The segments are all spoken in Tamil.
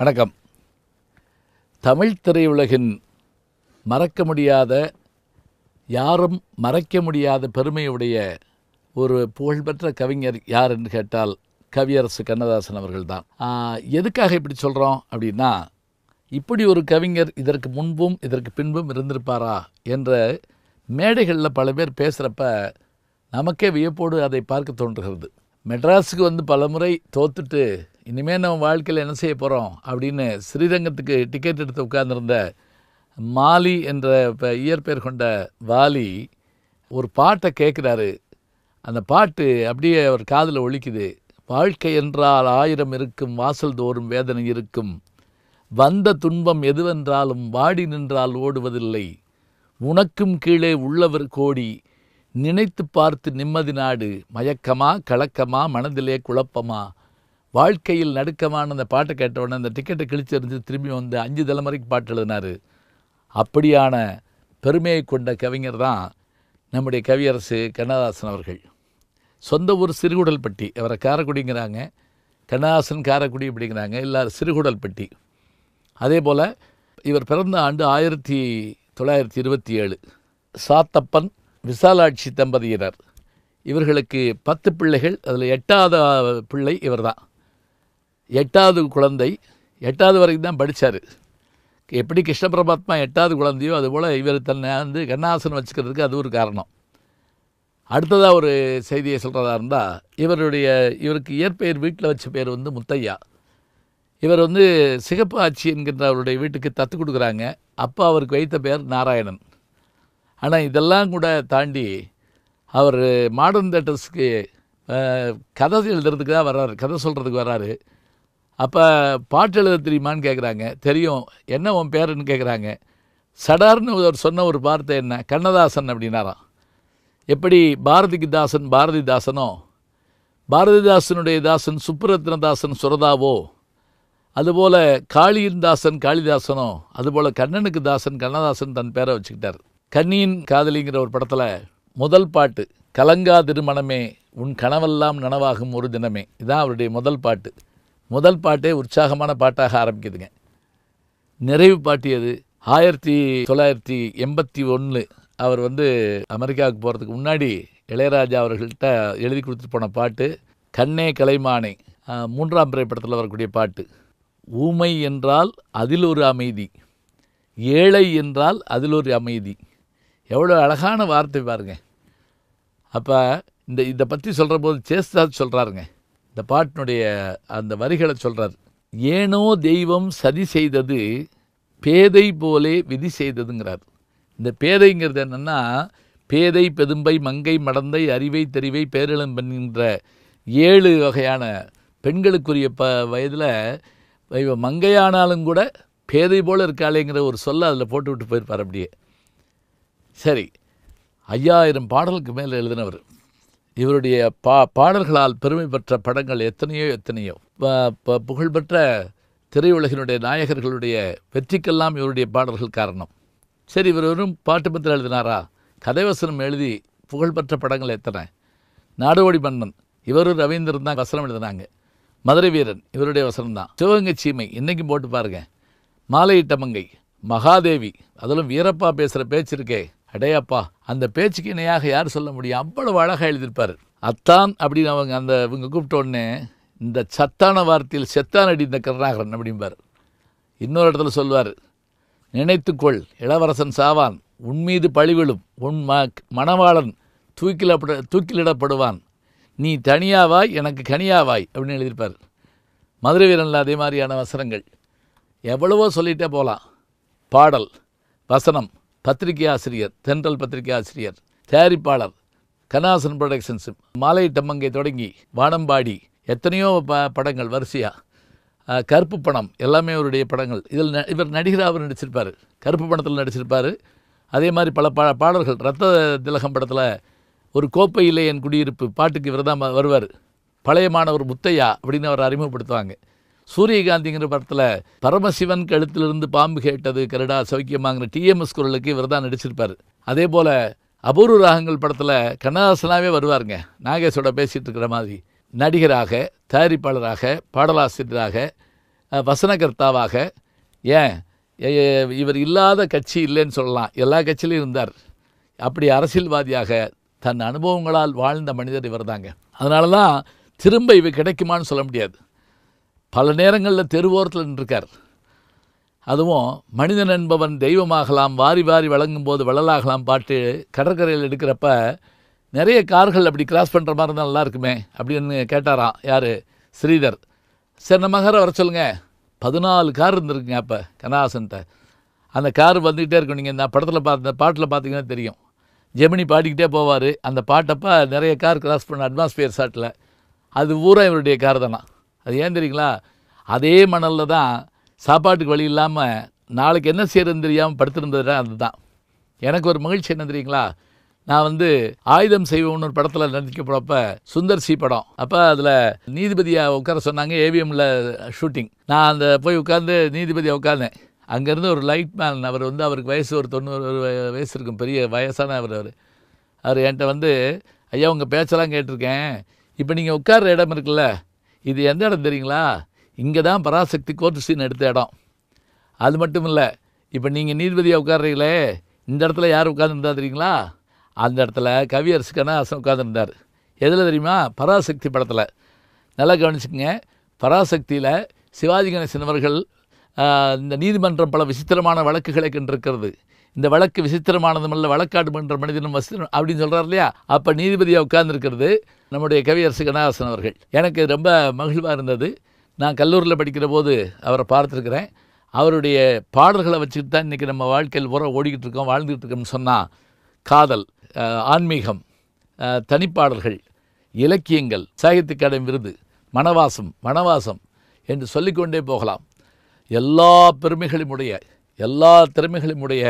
வணக்கம். தமிழ் திரையுலகின் மறக்க முடியாத யாரும் மறைக்க முடியாத பெருமையுடைய ஒரு புகழ்பெற்ற கவிஞர் யார் என்று கேட்டால் கவியரசு கண்ணதாசன் அவர்கள்தான். எதுக்காக இப்படி சொல்கிறோம் அப்படின்னா இப்படி ஒரு கவிஞர் இதற்கு முன்பும் இதற்கு பின்பும் இருந்திருப்பாரா என்ற மேடைகளில் பல பேர் பேசுகிறப்ப நமக்கே வியப்போடு அதை பார்க்க தோன்றுகிறது. மெட்ராஸுக்கு வந்து பலமுறை தோத்துட்டு இனிமேல் நம்ம வாழ்க்கையில் என்ன செய்ய போகிறோம் அப்படின்னு ஸ்ரீரங்கத்துக்கு டிக்கெட் எடுத்து உட்கார்ந்திருந்த மாலி என்ற ப- இயற்பெயர் கொண்ட வாலி ஒரு பாட்டை கேட்குறாரு. அந்த பாட்டு அப்படியே அவர் காதில் ஒழிக்குது வாழ்க்கை என்றால் ஆயிரம் இருக்கும் வாசல் தோறும் வேதனை இருக்கும். வந்த துன்பம் எதுவென்றாலும் வாடி நின்றால் ஓடுவதில்லை. உனக்கும் கீழே உள்ளவர் கோடி. நினைத்து பார்த்து நிம்மதி நாடு. மயக்கமா கலக்கமா மனதிலே குழப்பமா? வாழ்க்கையில் நடுக்கமான அந்த பாட்டை கேட்ட உடனே அந்த டிக்கெட்டை கிழிச்செறிஞ்சு திரும்பி வந்து அஞ்சு தலைமுறைக்கு பாட்டு எழுதினார். அப்படியான பெருமையை கொண்ட கவிஞர் தான் நம்முடைய கவியரசு கண்ணதாசன் அவர்கள். சொந்த ஊர் சிறுகுடல்பட்டி அவரை காரைக்குடிங்கிறாங்க. கண்ணதாசன் காரைக்குடி அப்படிங்கிறாங்க. இல்லை சிறுகுடல்பட்டி. அதே போல் இவர் பிறந்த ஆண்டு ஆயிரத்தி தொள்ளாயிரத்தி இருபத்தி ஏழு. சாத்தப்பன் விசாலாட்சி தம்பதியினர். இவர்களுக்கு பத்து பிள்ளைகள் அதில் எட்டாவது பிள்ளை இவர்தான். எட்டாவது குழந்தை எட்டாவது வரைக்கும் தான் படித்தார் எப்படி கிருஷ்ண பரமாத்மா எட்டாவது குழந்தையோ அதுபோல் இவர் தன்னை வந்து கண்ணாசன் வச்சுக்கிறதுக்கு அது ஒரு காரணம். அடுத்ததாக ஒரு செய்தியை சொல்கிறதா இருந்தால் இவருடைய இவருக்கு இயற்பெயர் வீட்டில் வச்ச பேர் வந்து முத்தையா. இவர் வந்து சிகப்பு ஆட்சி என்கின்ற அவருடைய வீட்டுக்கு தத்து கொடுக்குறாங்க. அப்போ அவருக்கு வைத்த பேர் நாராயணன். ஆனால் இதெல்லாம் கூட தாண்டி அவர் மாடர்ன் தேட்டர்ஸ்க்கு கதை எழுதுறதுக்கு தான் வர்றாரு. கதை சொல்கிறதுக்கு வர்றாரு. அப்போ பாட்டு எழுத தெரியுமான்னு கேட்குறாங்க தெரியும். என்ன உன் பேருன்னு கேட்குறாங்க சடார்னு அவர் சொன்ன ஒரு வார்த்தை என்ன? கண்ணதாசன் அப்படின்னாராம். எப்படி பாரதிக்கு தாசன் பாரதிதாசனோ பாரதிதாசனுடைய தாசன் சுப்புரத்னதாசன் சுரதாவோ? அதுபோல் காளியின் தாசன் காளிதாசனோ? அதுபோல் கண்ணனுக்கு தாசன் கண்ணதாசன் தன் பேரை வச்சுக்கிட்டார். கண்ணியின் காதலிங்கிற ஒரு படத்தில் முதல் பாட்டு கலங்கா திருமணமே உன் கனவெல்லாம் நனவாகும் ஒரு தினமே. இதான் அவருடைய முதல் பாட்டு. முதல் பாட்டே உற்சாகமான பாட்டாக ஆரம்பிக்குதுங்க. நிறைவு பாட்டியது. ஆயிரத்தி தொள்ளாயிரத்தி எண்பத்தி ஒன்று அவர் வந்து அமெரிக்காவுக்கு போகிறதுக்கு முன்னாடி இளையராஜா அவர்கள்ட்ட எழுதி கொடுத்துட்டு போன பாட்டு கண்ணே கலைமானே. மூன்றாம் திரைப்படத்தில் வரக்கூடிய பாட்டு. ஊமை என்றால் அதில் ஒரு அமைதி. ஏழை என்றால் அதில் ஒரு அமைதி. எவ்வளோ அழகான வார்த்தை பாருங்க. அப்போ இந்த இதை பற்றி சொல்கிற போது சேஸ்தாத் சொல்கிறாருங்க இந்த பாட்டினுடைய அந்த வரிகளை சொல்கிறார் ஏனோ தெய்வம் சதி செய்தது பேதை போலே விதி செய்ததுங்கிறார். இந்த பேதைங்கிறது என்னென்னா பேதை பெதும்பை மங்கை மடந்தை அறிவை தெரிவை பேரிளம் என்கின்ற ஏழு வகையான பெண்களுக்குரிய ப வயதில் இவ மங்கையானாலும் கூட பேதை போல் இருக்காளேங்கிற ஒரு சொல்ல அதில் போட்டு விட்டு போயிருப்பார் அப்படியே. சரி ஐயாயிரம் பாடலுக்கு மேலே எழுதினவர். இவருடைய பா பாடல்களால் பெருமை பெற்ற படங்கள் எத்தனையோ எத்தனையோ. ப- ப- புகழ்பெற்ற திரையுலகினுடைய நாயகர்களுடைய வெற்றிக்கெல்லாம் இவருடைய பாடல்கள் காரணம். சரி இவர் வெறும் பாட்டு பத்திரம் எழுதினாரா? கதைவசனம் எழுதி புகழ்பெற்ற படங்கள் எத்தனை? நாடோடி மன்னன் இவரும் ரவீந்திரன் தான் வசனம் எழுதினாங்க. மதுரை வீரன் இவருடைய வசனம் தான். சிவகங்கை சீமை இன்றைக்கும் போட்டு பாருங்க. மாலையிட்ட மங்கை மகாதேவி அதிலும் வீரப்பா பேசுகிற பேச்சு இருக்கே. அடையப்பா அந்த பேச்சுக்கு இணையாக யார் சொல்ல முடியும்? அவ்வளவு அழகாக எழுதியிருப்பார். அத்தான் அப்படின்னு அவங்க அந்த இவங்க கூப்பிட்ட உடனே இந்த சத்தான வார்த்தையில் செத்தான் அடி இந்த கருணாகரன் அப்படிம்பார். இன்னொரு இடத்துல சொல்வார் நினைத்துக்கொள் இளவரசன் சாவான் உன் மீது பழிவிழும் உன் ம மணவாளன் தூக்கிலப்பட தூக்கிலிடப்படுவான். நீ தனியாவாய் எனக்கு கனியாவாய் அப்படின்னு எழுதியிருப்பார். மதுரை வீரனில் அதே மாதிரியான வசனங்கள் எவ்வளவோ சொல்லிகிட்டே போகலாம் பாடல் வசனம் பத்திரிகை ஆசிரியர் தென்றல் பத்திரிகை ஆசிரியர் தயாரிப்பாளர் கனாசன் ப்ரொடக்ஷன்ஸ் மாலை டம்மங்கை தொடங்கி வானம்பாடி எத்தனையோ ப படங்கள் வரிசையாக கருப்பு பணம் எல்லாமே அவருடைய படங்கள். இதில் ந- இவர் நடிகராக நடிச்சிருப்பார். கருப்பு பணத்தில் நடிச்சிருப்பார். அதே மாதிரி பல பா பாடல்கள் ரத்த திலகம் படத்தில் ஒரு கோப்பையிலே என் குடியிருப்பு பாட்டுக்கு இவர் தான் வருவார். பழைய மாணவர் முத்தையா அப்படின்னு அவர் அறிமுகப்படுத்துவாங்க. சூரியகாந்திங்கிற படத்தில் பரமசிவன் கழுத்திலிருந்து பாம்பு கேட்டது கருடா சௌக்கியமாங்கிற டிஎம்எஸ் குரலுக்கு இவர் தான் நடிச்சிருப்பார். அதே போல் அபூர்வ ராகங்கள் படத்தில் கண்ணதாசனாவே வருவாருங்க. நாகேஷோட பேசிகிட்டு இருக்கிற மாதிரி. நடிகராக தயாரிப்பாளராக பாடலாசிரியராக வசனகர்த்தாவாக. ஏன்? இவர் இல்லாத கட்சி இல்லைன்னு சொல்லலாம். எல்லா கட்சியிலையும் இருந்தார். அப்படி அரசியல்வாதியாக தன் அனுபவங்களால் வாழ்ந்த மனிதர் இவர் தாங்க அதனால தான் திரும்ப இவர் கிடைக்குமான்னு சொல்ல முடியாது. பல நேரங்களில் தெருவோரத்தில் நின்றுருக்கார். அதுவும் மனிதன் என்பவன் தெய்வமாகலாம் வாரி வாரி வழங்கும் போது வள்ளலாகலாம் பாட்டு கடற்கரையில் எடுக்கிறப்ப நிறைய கார்கள் அப்படி கிராஸ் பண்ணுற மாதிரி இருந்தால் நல்லா இருக்குமே அப்படின்னு கேட்டாராம். யார்? ஸ்ரீதர். சரி நம்ம காரை வர சொல்லுங்க. பதினாலு கார் இருந்திருக்குங்க அப்போ கனகாசன்ட்ட அந்த கார் வந்துக்கிட்டே இருக்கும். நீங்கள் இந்த படத்தில் பார்த்த பாட்டில் பார்த்தீங்கன்னா தெரியும். ஜெமினி பாடிக்கிட்டே போவார். அந்த பாட்டப்போ நிறைய கார் கிராஸ் பண்ண அட்மாஸ்பியர் சாட்டில் அது பூரா இவருடைய கார் தானா? அது ஏன் தெரியுங்களா? அதே மணலில் தான் சாப்பாட்டுக்கு வழி இல்லாமல் நாளைக்கு என்ன செய்யறதுன்னு தெரியாமல் படுத்திருந்தது அதுதான். எனக்கு ஒரு மகிழ்ச்சி என்ன தெரியுங்களா? நான் வந்து ஆயுதம் செய்வோம்னு ஒரு படத்தில் நடிக்க போகிறப்ப சுந்தர் சி படம். அப்போ அதில் நீதிபதியாக உட்கார சொன்னாங்க ஏவிஎம்மில் ஷூட்டிங். நான் அந்த போய் உட்காந்து நீதிபதியாக உட்காந்தேன் அங்கேருந்து ஒரு லைட் மேன் அவர் வந்து அவருக்கு வயசு ஒரு தொண்ணூறு வயசு இருக்கும் பெரிய வயசான அவர். அவர் அவர் என்கிட்ட வந்து ஐயா உங்கள் பேச்செல்லாம் கேட்டிருக்கேன். இப்போ நீங்கள் உட்கார்ற இடம் இருக்குல்ல இது எந்த இடம் தெரியுங்களா? இங்கே தான் பராசக்தி கோர்ட் சீன் எடுத்த இடம். அது மட்டும் இல்லை இப்போ நீங்கள் நீதிபதியாக உட்கார்றீங்களே இந்த இடத்துல யார் உட்காந்துருந்தா தெரியுங்களா? அந்த இடத்துல கவியரசு கண்ணாசன் உட்காந்துருந்தார் எதில் தெரியுமா? பராசக்தி படத்தில். நல்லா கவனிச்சுக்கங்க. பராசக்தியில் சிவாஜி கணேசன் அவர்கள் இந்த நீதிமன்றம் பல விசித்திரமான வழக்குகளை கண்டிருக்கிறது. இந்த வழக்கு விசித்திரமானதுமல்ல வழக்காடு மன்ற மனிதனும் வசித்திரம் அப்படின்னு சொல்கிறார் இல்லையா? அப்போ நீதிபதியாக உட்கார்ந்துருக்கிறது. நம்முடைய கவியரசு கண்ணாசன் அவர்கள். எனக்கு ரொம்ப மகிழ்வாக இருந்தது. நான் கல்லூரியில் படிக்கிற போது அவரை பார்த்துருக்குறேன். அவருடைய பாடல்களை வச்சுட்டு தான் இன்றைக்கி நம்ம வாழ்க்கையில் உரம் ஓடிக்கிட்டு இருக்கோம் வாழ்ந்துக்கிட்டு இருக்கோம்னு சொன்னால் காதல் ஆன்மீகம் தனிப்பாடல்கள் இலக்கியங்கள் சாகித்ய அகாடமி விருது மணவாசம் மணவாசம் என்று சொல்லிக்கொண்டே போகலாம். எல்லா பெருமைகளுமுடைய எல்லா திறமைகளுமுடைய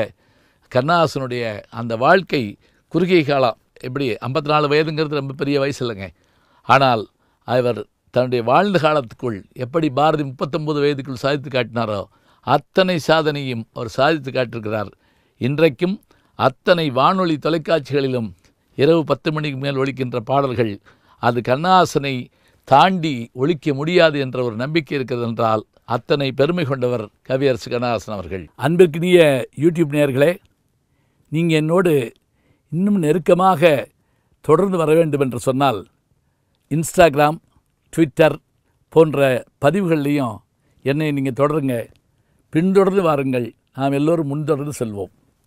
கண்ணாசனுடைய அந்த வாழ்க்கை குறுகிய காலம் எப்படி ஐம்பத்தி நாலு வயதுங்கிறது ரொம்ப பெரிய வயசு இல்லைங்க ஆனால் அவர் தன்னுடைய வாழ்ந்த காலத்துக்குள் எப்படி பாரதி முப்பத்தொன்பது வயதுக்குள் சாதித்து காட்டினாரோ அத்தனை சாதனையும் அவர் சாதித்து காட்டியிருக்கிறார். இன்றைக்கும் அத்தனை வானொலி தொலைக்காட்சிகளிலும் இரவு பத்து மணிக்கு மேல் ஒழிக்கின்ற பாடல்கள் அது கண்ணாசனை தாண்டி ஒழிக்க முடியாது என்ற ஒரு நம்பிக்கை இருக்கிறது என்றால் அத்தனை பெருமை கொண்டவர் கவியரசு கண்ணாசன் அவர்கள். அன்பிற்கினிய யூடியூப் நேயர்களே நீங்கள் என்னோடு இன்னும் நெருக்கமாக தொடர்ந்து வர வேண்டும் என்று சொன்னால் இன்ஸ்டாகிராம் ட்விட்டர் போன்ற பதிவுகள்லேயும் என்னை நீங்கள் தொடருங்க. பின்தொடர்ந்து வாருங்கள். நாம் எல்லோரும் முன்தொடர்ந்து செல்வோம்.